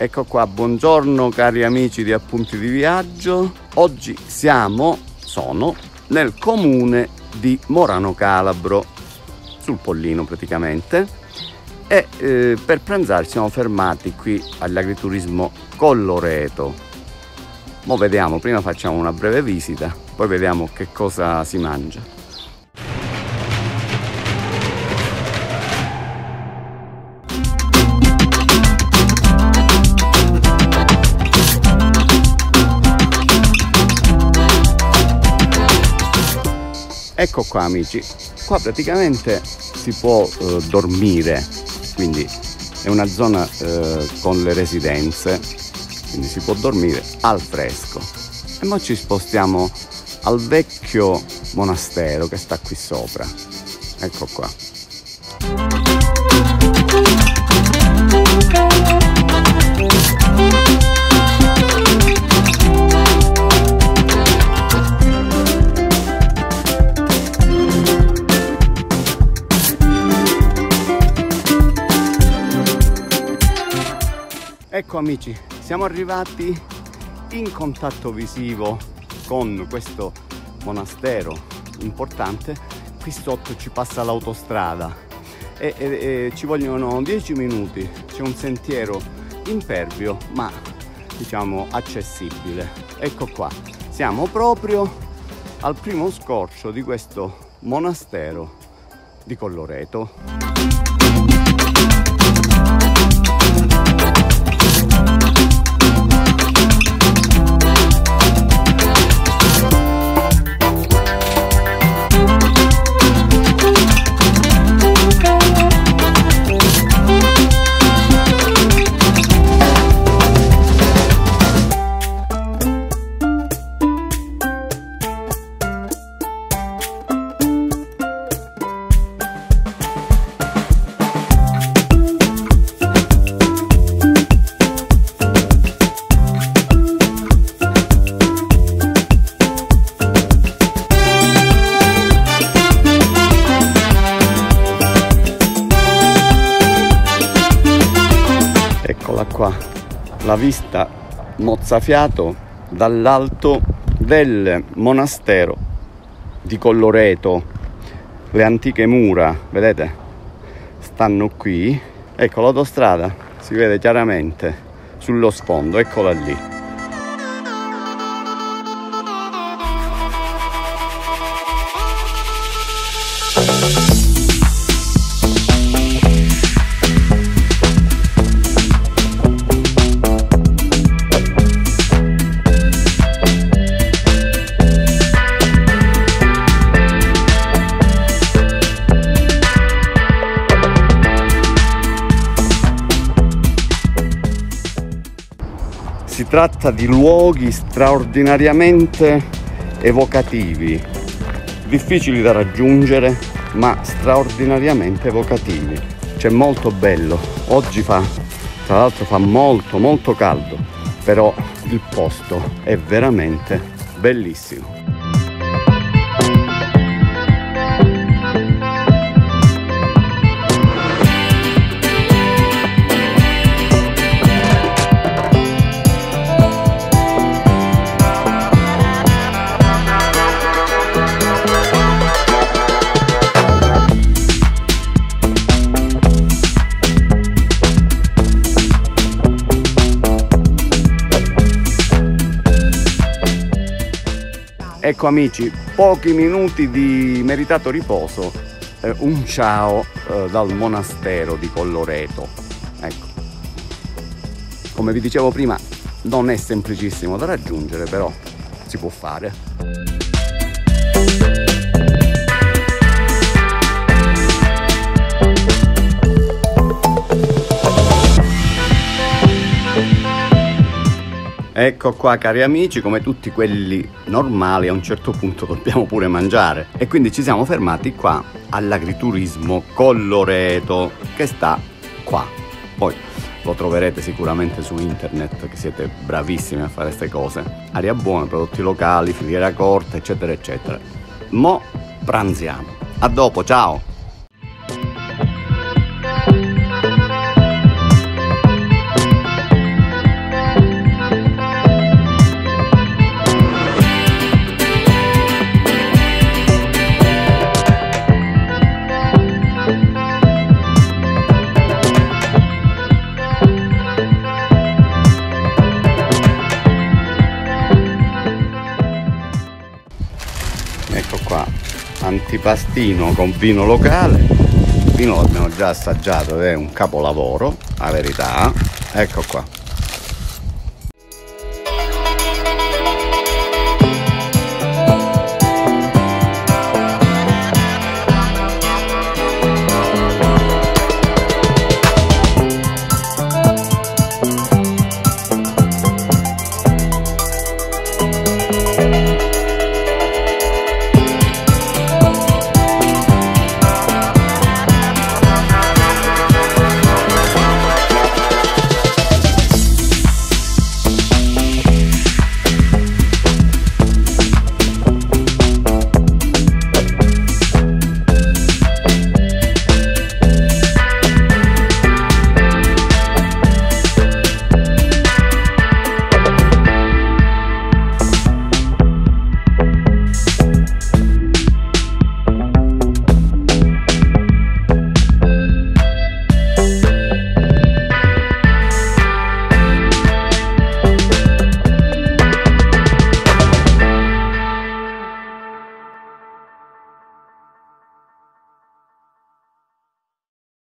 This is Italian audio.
Ecco qua, buongiorno cari amici di Appunti di Viaggio. Oggi siamo, sono, nel comune di Morano Calabro, sul Pollino praticamente. E eh, per pranzare siamo fermati qui all'agriturismo Colloreto. Mo vediamo, prima facciamo una breve visita, poi vediamo che cosa si mangia. Ecco qua amici, qua praticamente si può eh, dormire, quindi è una zona eh, con le residenze, quindi si può dormire al fresco. E ora ci spostiamo al vecchio monastero che sta qui sopra. Ecco qua. Ecco amici, siamo arrivati in contatto visivo con questo monastero importante. Qui sotto ci passa l'autostrada e, e, e ci vogliono 10 minuti. C'è un sentiero impervio ma diciamo accessibile. Ecco qua, siamo proprio al primo scorcio di questo monastero di Colloreto. Qua. La vista mozzafiato dall'alto del monastero di Colloreto. Le antiche mura vedete? Stanno qui. Ecco l'autostrada si vede chiaramente sullo sfondo eccola lì Si tratta di luoghi straordinariamente evocativi, difficili da raggiungere ma straordinariamente evocativi. C'è molto bello. Oggi fa, tra l'altro fa molto molto caldo, però il posto è veramente bellissimo. Ecco amici, pochi minuti di meritato riposo, eh, un ciao eh, dal monastero di Colloreto. Ecco. Come vi dicevo prima, non è semplicissimo da raggiungere, però si può fare. Ecco qua cari amici, come tutti quelli normali a un certo punto dobbiamo pure mangiare e quindi ci siamo fermati qua all'agriturismo Colloreto che sta qua. Poi lo troverete sicuramente su internet che siete bravissimi a fare queste cose. Aria buona, prodotti locali, filiera corta, eccetera, eccetera. Mo pranziamo. A dopo, ciao! Antipastino con vino locale. Il vino l'abbiamo già assaggiato ed è un capolavoro la verità. Ecco qua